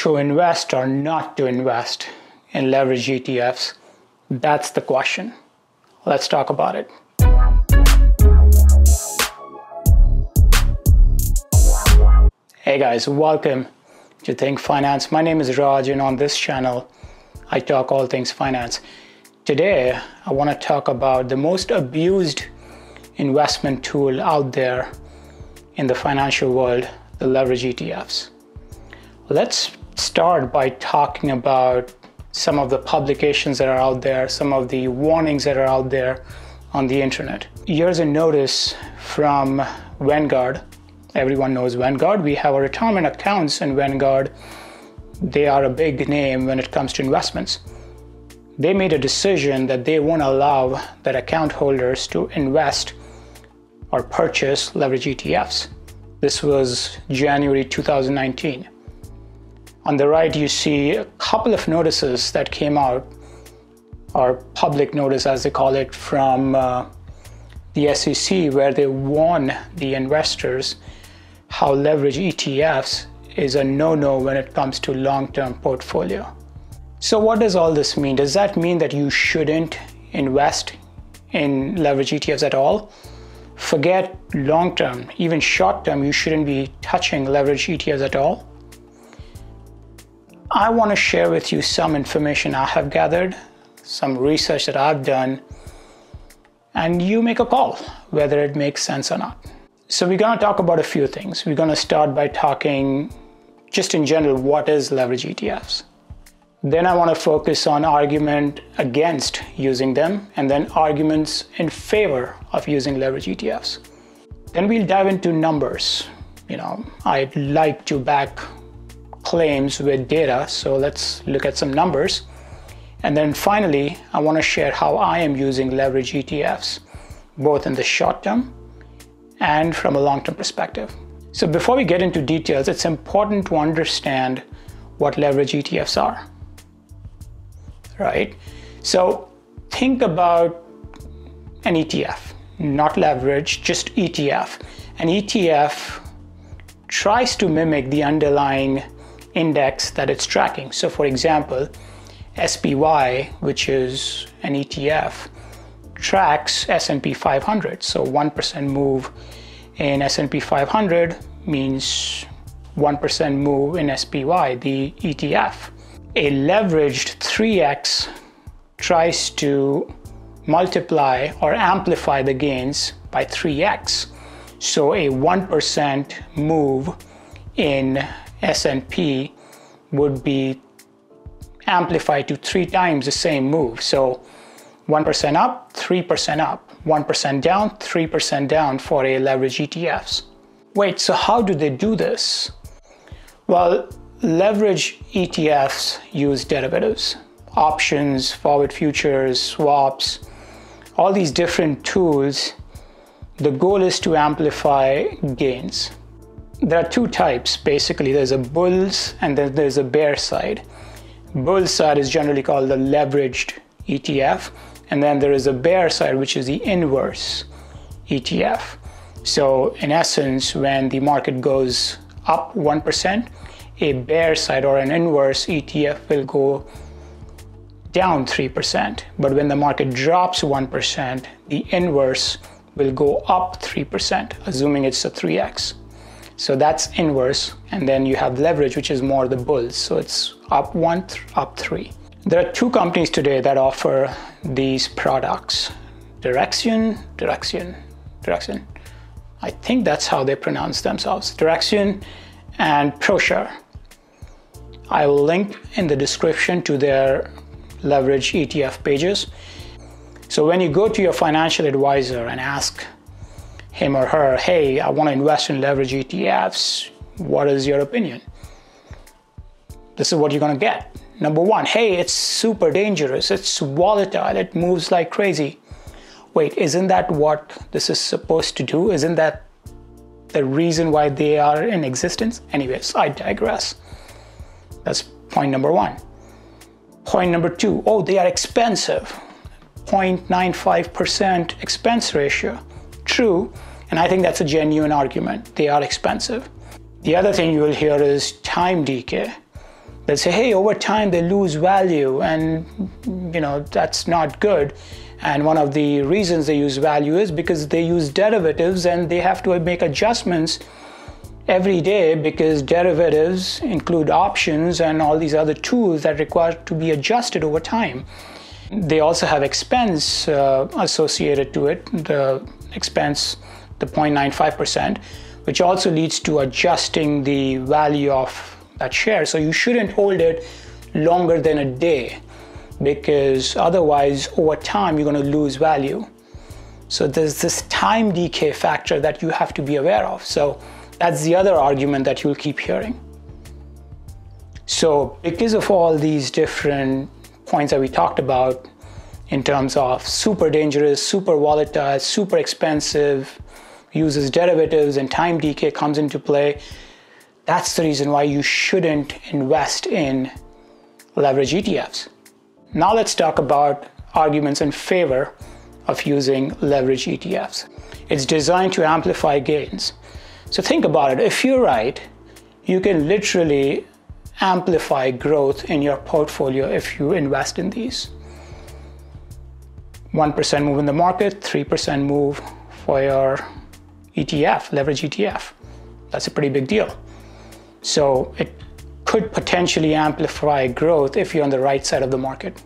to invest or not to invest in leverage ETFs? That's the question. Let's talk about it. Hey guys, welcome to Think Finance. My name is Raj, and on this channel, I talk all things finance. Today, I want to talk about the most abused investment tool out there in the financial world, the leverage ETFs. Let's start by talking about some of the publications that are out there, some of the warnings that are out there on the internet. Here's a notice from Vanguard. Everyone knows Vanguard. We have our retirement accounts in Vanguard. They are a big name when it comes to investments. They made a decision that they won't allow their account holders to invest or purchase leverage ETFs. This was January 2019. On the right, you see a couple of notices that came out, or public notice as they call it, from uh, the SEC, where they warn the investors how leverage ETFs is a no no when it comes to long term portfolio. So, what does all this mean? Does that mean that you shouldn't invest in leverage ETFs at all? Forget long term, even short term, you shouldn't be touching leverage ETFs at all. I want to share with you some information I have gathered, some research that I've done, and you make a call whether it makes sense or not. So, we're going to talk about a few things. We're going to start by talking just in general what is leverage ETFs. Then I want to focus on argument against using them and then arguments in favor of using leverage ETFs. Then we'll dive into numbers. You know, I'd like to back claims with data. So let's look at some numbers. And then finally, I want to share how I am using leverage ETFs, both in the short term and from a long term perspective. So before we get into details, it's important to understand what leverage ETFs are. Right? So think about an ETF, not leverage, just ETF. An ETF tries to mimic the underlying index that it's tracking. So for example, SPY, which is an ETF, tracks S&P 500. So 1% move in S&P 500 means 1% move in SPY, the ETF. A leveraged 3x tries to multiply or amplify the gains by 3x. So a 1% move in S&P would be amplified to three times the same move. So 1% up, 3% up, 1% down, 3% down for a leverage ETFs. Wait, so how do they do this? Well, leverage ETFs use derivatives, options, forward futures, swaps, all these different tools. The goal is to amplify gains there are two types basically. There's a bulls and then there's a bear side. Bull side is generally called the leveraged etf and then there is a bear side which is the inverse etf so in essence when the market goes up 1% a bear side or an inverse etf will go down 3% but when the market drops 1% the inverse will go up 3% assuming it's a 3x so that's inverse. And then you have leverage, which is more the bulls. So it's up one, up three. There are two companies today that offer these products Direxion, Direxion, Direxion. I think that's how they pronounce themselves. Direxion and ProShare. I will link in the description to their leverage ETF pages. So when you go to your financial advisor and ask him or her, hey, I want to invest in leverage ETFs. What is your opinion? This is what you're going to get. Number one, hey, it's super dangerous. It's volatile. It moves like crazy. Wait, isn't that what this is supposed to do? Isn't that the reason why they are in existence? Anyways, I digress. That's point number one. Point number two, oh, they are expensive. 0.95% expense ratio true, and I think that's a genuine argument. They are expensive. The other thing you will hear is time decay. They'll say, hey, over time they lose value, and you know that's not good. And one of the reasons they use value is because they use derivatives and they have to make adjustments every day because derivatives include options and all these other tools that require to be adjusted over time. They also have expense uh, associated to it, the expense, the 0.95%, which also leads to adjusting the value of that share. So you shouldn't hold it longer than a day because otherwise, over time, you're going to lose value. So there's this time decay factor that you have to be aware of. So that's the other argument that you'll keep hearing. So, because of all these different points that we talked about in terms of super dangerous, super volatile, super expensive, uses derivatives and time decay comes into play, that's the reason why you shouldn't invest in leverage ETFs. Now, let's talk about arguments in favor of using leverage ETFs. It's designed to amplify gains. So think about it. If you're right, you can literally amplify growth in your portfolio if you invest in these. 1% move in the market, 3% move for your ETF, leverage ETF. That's a pretty big deal. So it could potentially amplify growth if you're on the right side of the market.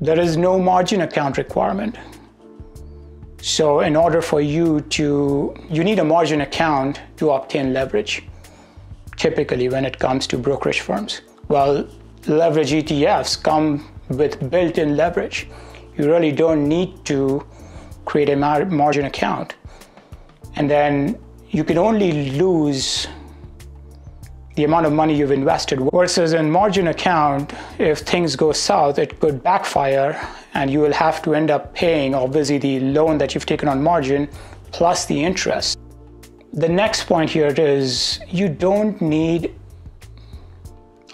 There is no margin account requirement. So in order for you to, you need a margin account to obtain leverage, typically when it comes to brokerage firms. Well, leverage ETFs come with built-in leverage. You really don't need to create a margin account. And then you can only lose the amount of money you've invested versus in margin account. If things go south it could backfire and you will have to end up paying obviously the loan that you've taken on margin plus the interest. The next point here is you don't need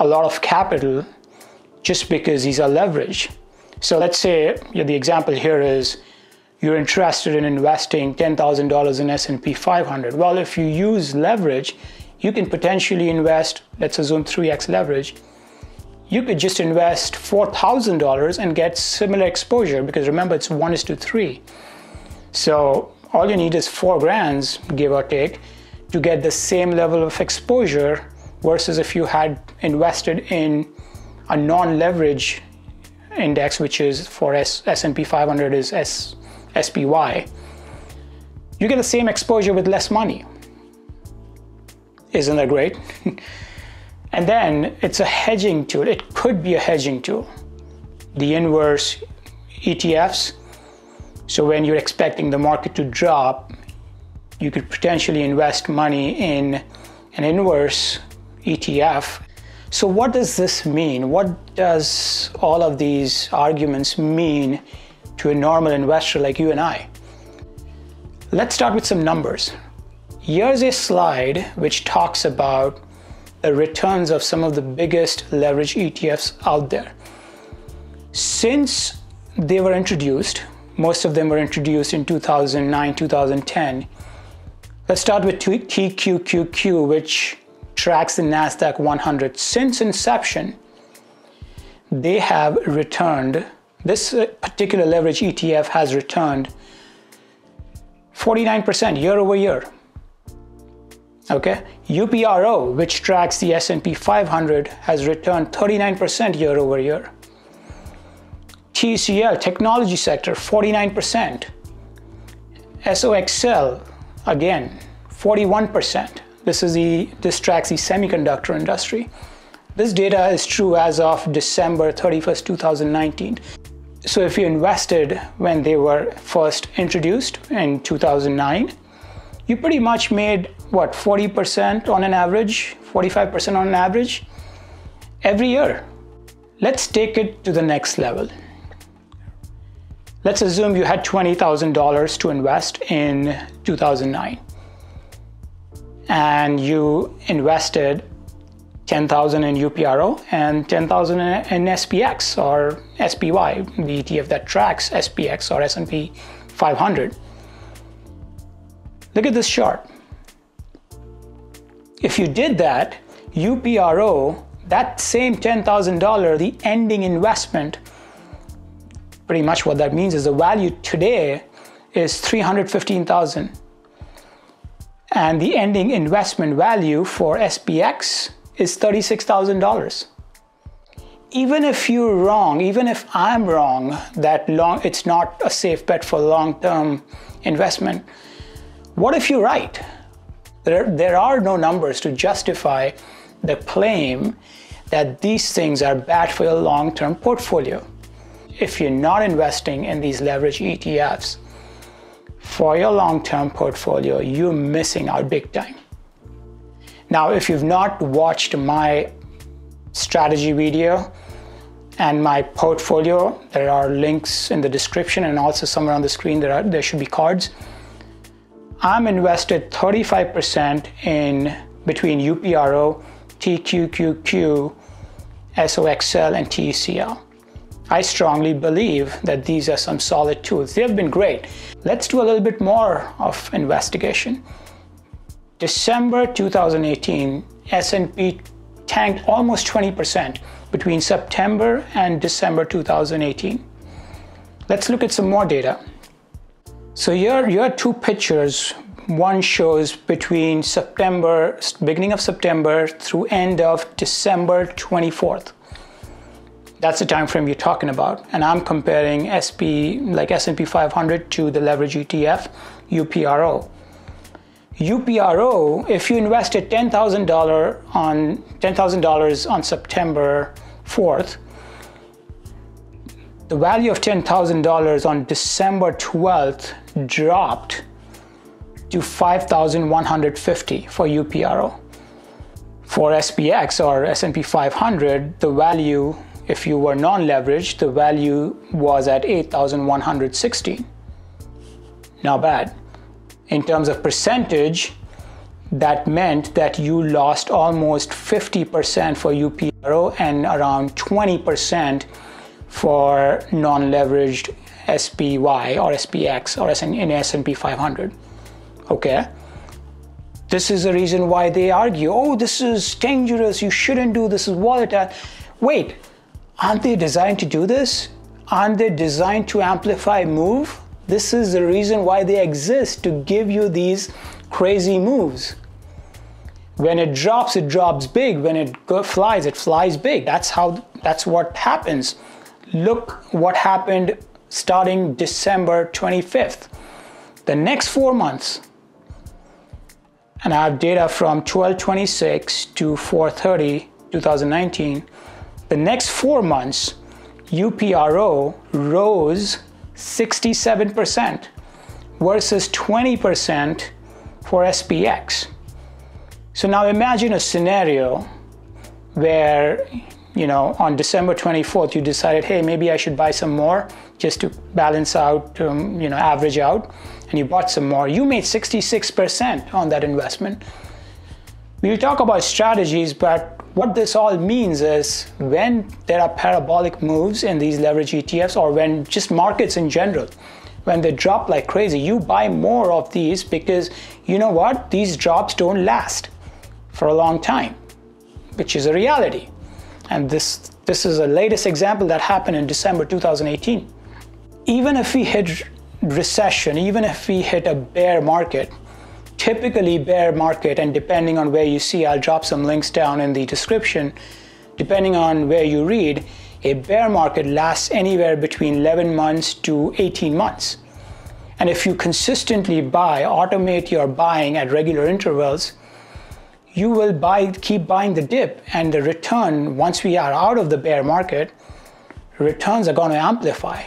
a lot of capital just because these are leverage so let's say you know, the example here is you're interested in investing $10,000 in S&P 500 well if you use leverage you can potentially invest, let's assume 3x leverage. You could just invest $4,000 and get similar exposure because remember it's 1 is to 3. So all you need is 4 grands, give or take, to get the same level of exposure versus if you had invested in a non-leverage index, which is for S- S&P 500 is S- SPY. You get the same exposure with less money. Isn't that great? and then it's a hedging tool. It could be a hedging tool. The inverse ETFs. So when you're expecting the market to drop, you could potentially invest money in an inverse ETF. So what does this mean? What does all of these arguments mean to a normal investor like you and I? Let's start with some numbers. Here's a slide which talks about the returns of some of the biggest leverage ETFs out there. Since they were introduced, most of them were introduced in 2009, 2010. Let's start with TQQQ, which tracks the NASDAQ 100. Since inception, they have returned, this uh, particular leverage ETF has returned 49% year over year. Okay, UPRO, which tracks the S&P 500, has returned 39% year over year. TECL, technology sector, 49%. SOXL, again, 41%. This is the this tracks the semiconductor industry. This data is true as of December 31st, 2019. So if you invested when they were first introduced in 2009, you pretty much made what 40% on an average 45% on an average every year. Let's take it to the next level. Let's assume you had $20000 to invest in 2009 and you invested 10,000 in UPRO and 10,000 in SPX or SPY, the ETF that tracks SPX or S&P 500. Look at this chart. If you did that, UPRO, that same $10,000, the ending investment, pretty much what that means is the value today is 315,000 and the ending investment value for SPX is $36,000. Even if you're wrong, even if I'm wrong that long it's not a safe bet for long-term investment, what if you're right? There, there are no numbers to justify the claim that these things are bad for your long-term portfolio. If you're not investing in these leverage ETFs for your long-term portfolio, you're missing out big time. Now, if you've not watched my strategy video and my portfolio, there are links in the description and also somewhere on the screen there, are, there should be cards. I'm invested 35% in between UPRO, TQQQ, SOXL, and TECL. I strongly believe that these are some solid tools. They have been great. Let's do a little bit more of investigation. December 2018, S&P tanked almost 20% between September and December 2018. Let's look at some more data. So here, here are two pictures. One shows between September, beginning of September through end of December 24th. That's the time frame you're talking about. And I'm comparing SP, like S&P 500 to the leverage ETF, UPRO. UPRO, if you invested $10,000 on $10,000 on September 4th, the value of $10,000 on December 12th dropped to 5,150 for UPRO. For SPX or S&P 500, the value, if you were non-leveraged, the value was at 8,116. Not bad in terms of percentage, that meant that you lost almost 50% for UPRO and around 20% for non-leveraged SPY or SPX or in S&P 500. Okay. This is the reason why they argue, oh, this is dangerous, you shouldn't do this, is volatile. Wait, aren't they designed to do this? Aren't they designed to amplify move? This is the reason why they exist to give you these crazy moves. When it drops, it drops big. When it flies, it flies big. That's how that's what happens. Look what happened starting December 25th. The next 4 months and I have data from 1226 to 430 2019. The next 4 months UPRO rose 67% versus 20% for SPX. So now imagine a scenario where, you know, on December 24th, you decided, hey, maybe I should buy some more just to balance out, um, you know, average out, and you bought some more. You made 66% on that investment. We'll talk about strategies, but what this all means is when there are parabolic moves in these leverage ETFs or when just markets in general, when they drop like crazy, you buy more of these because you know what? These drops don't last for a long time, which is a reality. And this, this is the latest example that happened in December 2018. Even if we hit recession, even if we hit a bear market, typically bear market and depending on where you see i'll drop some links down in the description depending on where you read a bear market lasts anywhere between 11 months to 18 months. And if you consistently buy automate your buying at regular intervals you will buy keep buying the dip and the return once we are out of the bear market returns are going to amplify.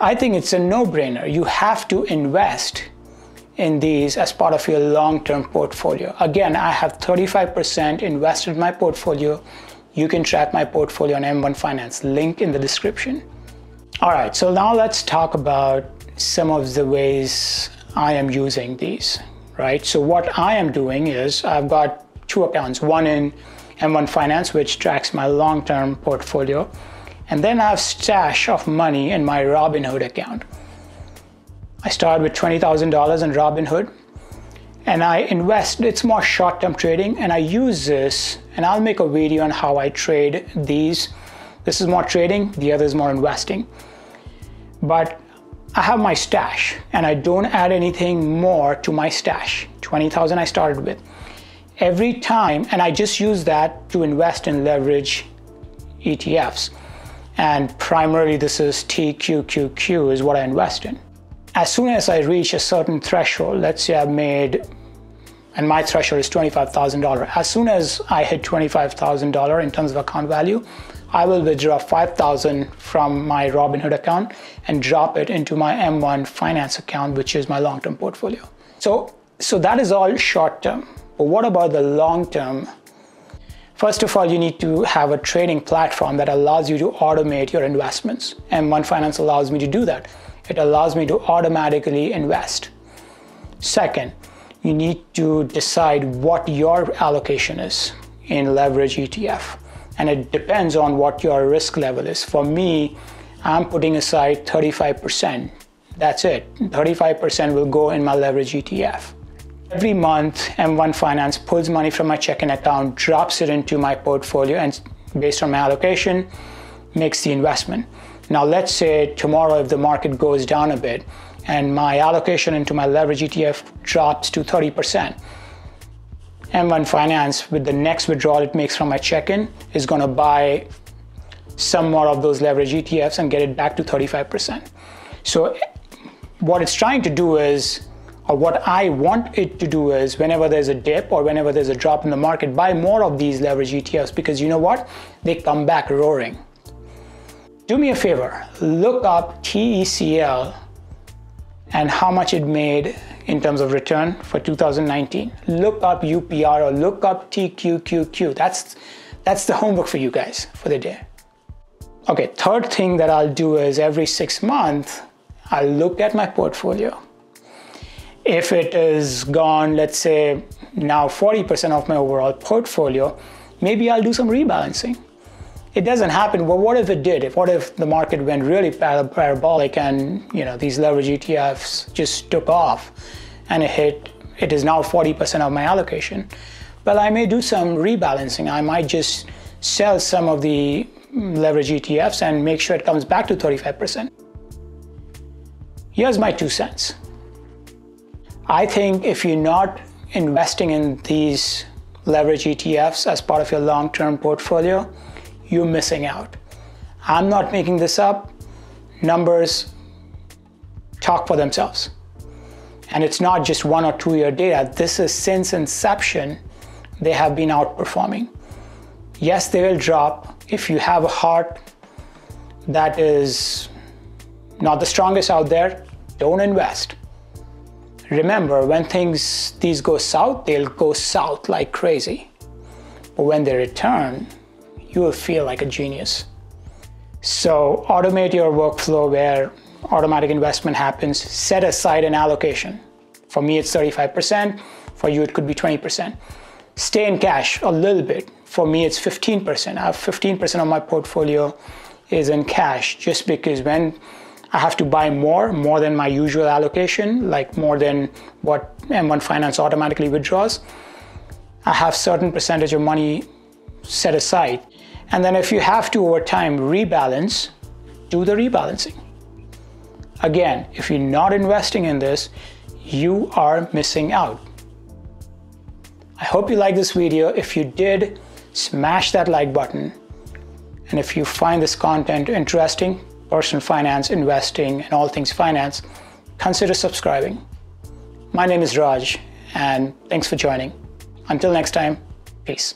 I think it's a no-brainer. You have to invest in these as part of your long-term portfolio. Again, I have 35% invested in my portfolio. You can track my portfolio on M1 Finance, link in the description. All right, so now let's talk about some of the ways I am using these, right? So what I am doing is I've got two accounts, one in M1 Finance, which tracks my long-term portfolio, and then I have stash of money in my Robinhood account. I start with $20,000 in Robinhood. and I invest. It's more short term trading, and I use this, and I'll make a video on how I trade these. This is more trading, the other is more investing. But I have my stash, and I don't add anything more to my stash 20,000 I started with. Every time, and I just use that to invest in leverage ETFs. And primarily, this is TQQQ, is what I invest in. As soon as I reach a certain threshold, let's say I've made and my threshold is $25,000. As soon as I hit $25,000 in terms of account value, I will withdraw 5,000 from my Robinhood account and drop it into my M1 finance account, which is my long-term portfolio. So, so that is all short-term. But what about the long-term? First of all, you need to have a trading platform that allows you to automate your investments. M1 Finance allows me to do that. It allows me to automatically invest. Second, you need to decide what your allocation is in leverage ETF. And it depends on what your risk level is. For me, I'm putting aside 35%. That's it. 35% will go in my leverage ETF. Every month, M1 Finance pulls money from my checking account, drops it into my portfolio, and based on my allocation, makes the investment. Now, let's say tomorrow, if the market goes down a bit, and my allocation into my leverage ETF drops to 30%. M1 Finance, with the next withdrawal it makes from my check-in, is going to buy some more of those leverage ETFs and get it back to 35%. So what it's trying to do is, or what I want it to do is, whenever there's a dip or whenever there's a drop in the market, buy more of these leverage ETFs because you know what? They come back roaring. Do me a favor, look up TECL and how much it made in terms of return for 2019. Look up UPR or look up TQQQ. That's that's the homework for you guys for the day. Okay, third thing that I'll do is every six months, I'll look at my portfolio. If it is gone, let's say now 40% of my overall portfolio, maybe I'll do some rebalancing it doesn't happen. Well, what if it did? If what if the market went really parabolic and you know these leverage ETFs just took off and it hit it is now 40% of my allocation. Well, I may do some rebalancing. I might just sell some of the leverage ETFs and make sure it comes back to 35%. Here's my two cents. I think if you're not investing in these leverage ETFs as part of your long-term portfolio, you're missing out. I'm not making this up. Numbers talk for themselves. And it's not just one or two year data. This is since inception, they have been outperforming. Yes, they will drop. If you have a heart that is not the strongest out there, don't invest. Remember, when things these go south, they'll go south like crazy. But when they return, you will feel like a genius. So automate your workflow where automatic investment happens, set aside an allocation. For me, it's 35%. For you, it could be 20%. Stay in cash a little bit. For me, it's 15%. I have 15% of my portfolio is in cash just because when I have to buy more, more than my usual allocation, like more than what M1 Finance automatically withdraws, I have certain percentage of money set aside. And then if you have to over time rebalance, do the rebalancing. Again, if you're not investing in this, you are missing out. I hope you like this video. If you did, smash that like button. And if you find this content interesting, personal finance, investing, and all things finance, consider subscribing. My name is Raj, and thanks for joining. Until next time, peace.